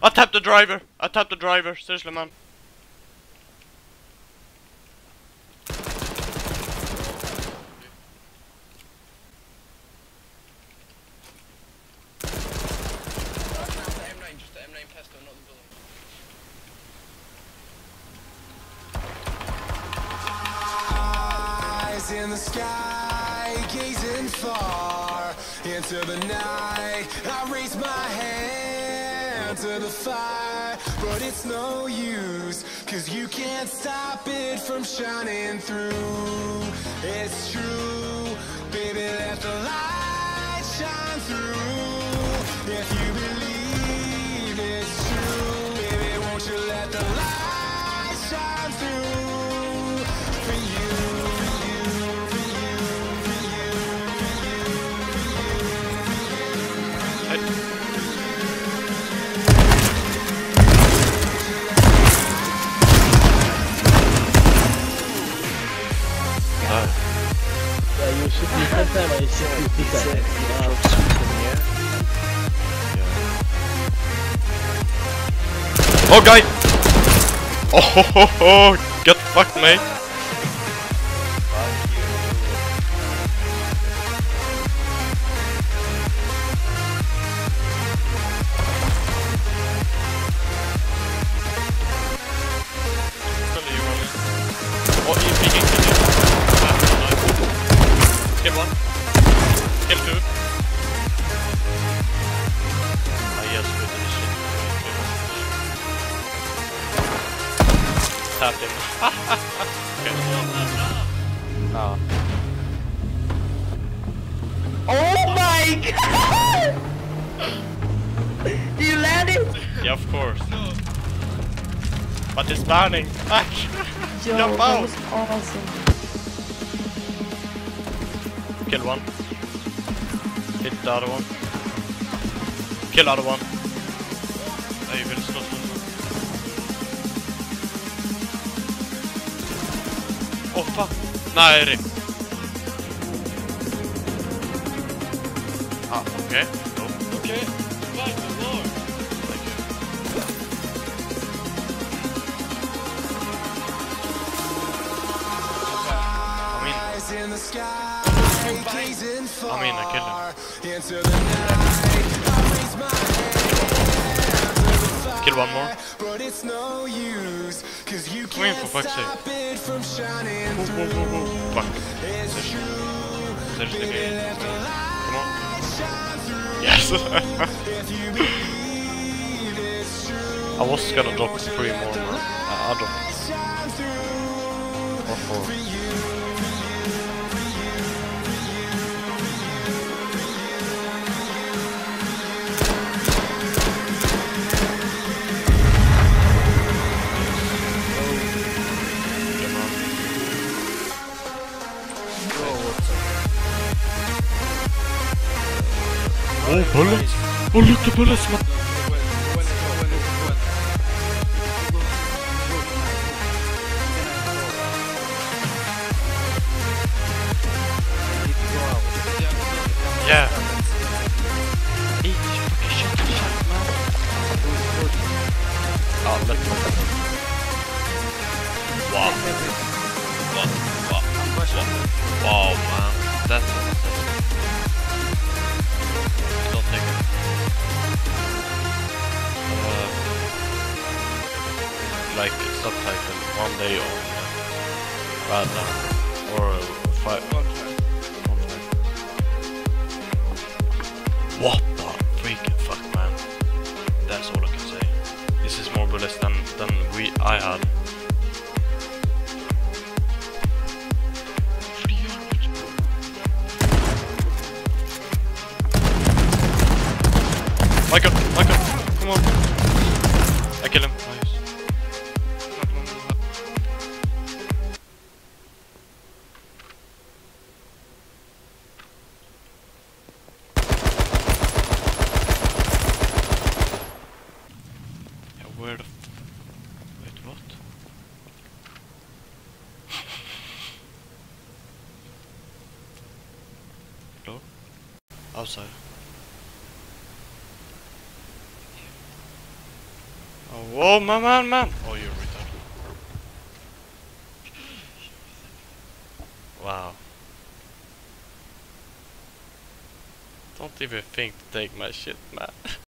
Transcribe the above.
I tapped the driver. I tapped the driver. Seriously, man. M9, just the M9 pistol, not the bullet. Eyes in the sky, gazing far into the night. I raise my hand to the fire, but it's no use, cause you can't stop it from shining through. It's true, Yeah, you should be first time I shoot you pizza. Oh, guy! Oh, ho, ho, ho. get fucked, mate. Tapped him. okay. Ah. Oh my god! you landed? Yeah, of course. But it's burning. Fuck. Yo, Jump that out. was awesome. Kill one. Hit the other one. Kill the other one. Nej, vill slåss mot Åh fan! Nej, det... Ah, okej. Oh. Okay, survive the war. Thank you. I'm in. Eyes in the sky, I mean, I killed him. Kill one more. but it's no use, cause you can't for fuck's stop it from shining Whoa, through. whoa, whoa, whoa. Fuck. It's There's, true, there's the. Come on. light shine through. Yes! If you believe it's true, I was gonna drop three more. Uh, I dropped or four. Oh, bullets! Oh, look the bullets, one day on uh, Rada or five. What the freaking fuck, man? That's all I can say. This is more bullets than than we I had. Michael, Michael, come on. I kill him. Where the Wait, what? Hello? Oh, Outside. Oh, whoa, man, man, man! Oh, you're retarded. Wow. Don't even think to take my shit, man.